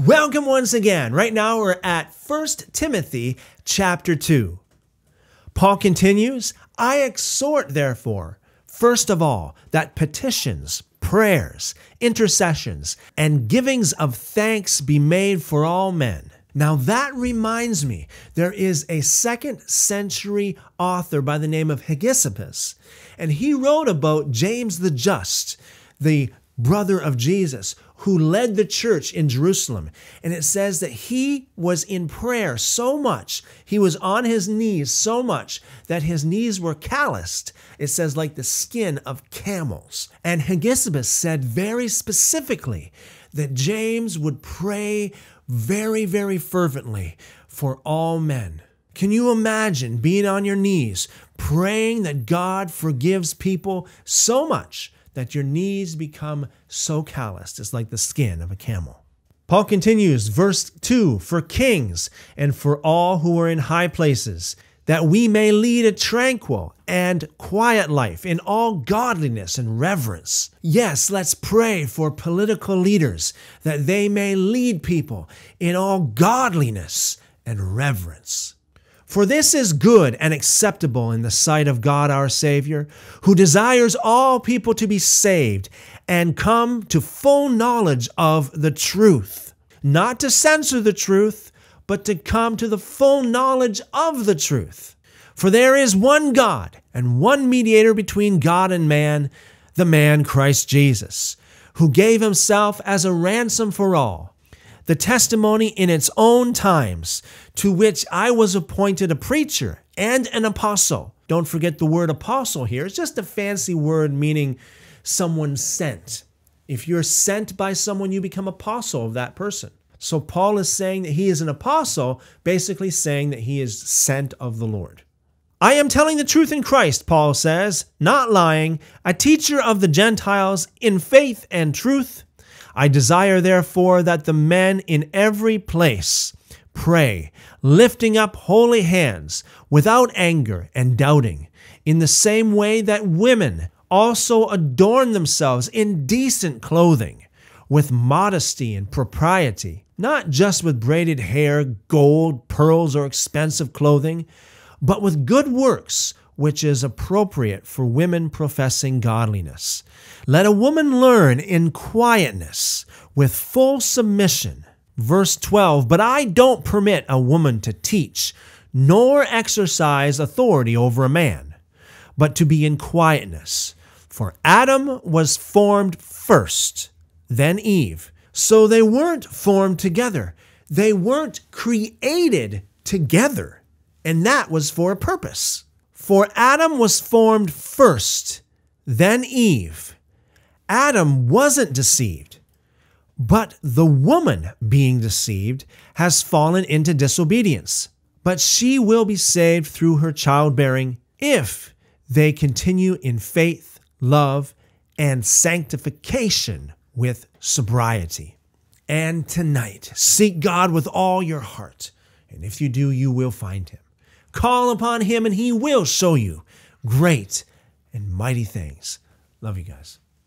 Welcome once again. Right now we're at 1 Timothy chapter 2. Paul continues, I exhort therefore, first of all, that petitions, prayers, intercessions, and givings of thanks be made for all men. Now that reminds me, there is a second century author by the name of Hegesippus, and he wrote about James the Just, the brother of Jesus, who led the church in Jerusalem. And it says that he was in prayer so much, he was on his knees so much that his knees were calloused. It says, like the skin of camels. And Hegesippus said very specifically that James would pray very, very fervently for all men. Can you imagine being on your knees, praying that God forgives people so much that your knees become so calloused, it's like the skin of a camel. Paul continues, verse 2 For kings and for all who are in high places, that we may lead a tranquil and quiet life in all godliness and reverence. Yes, let's pray for political leaders that they may lead people in all godliness and reverence. For this is good and acceptable in the sight of God our Savior, who desires all people to be saved and come to full knowledge of the truth. Not to censor the truth, but to come to the full knowledge of the truth. For there is one God and one mediator between God and man, the man Christ Jesus, who gave himself as a ransom for all the testimony in its own times, to which I was appointed a preacher and an apostle. Don't forget the word apostle here. It's just a fancy word meaning someone sent. If you're sent by someone, you become apostle of that person. So Paul is saying that he is an apostle, basically saying that he is sent of the Lord. I am telling the truth in Christ, Paul says, not lying, a teacher of the Gentiles in faith and truth I desire, therefore, that the men in every place pray, lifting up holy hands, without anger and doubting, in the same way that women also adorn themselves in decent clothing, with modesty and propriety, not just with braided hair, gold, pearls, or expensive clothing, but with good works which is appropriate for women professing godliness. Let a woman learn in quietness with full submission. Verse 12 But I don't permit a woman to teach, nor exercise authority over a man, but to be in quietness. For Adam was formed first, then Eve. So they weren't formed together, they weren't created together. And that was for a purpose. For Adam was formed first, then Eve. Adam wasn't deceived, but the woman, being deceived, has fallen into disobedience. But she will be saved through her childbearing if they continue in faith, love, and sanctification with sobriety. And tonight, seek God with all your heart, and if you do, you will find him. Call upon him and he will show you great and mighty things. Love you guys.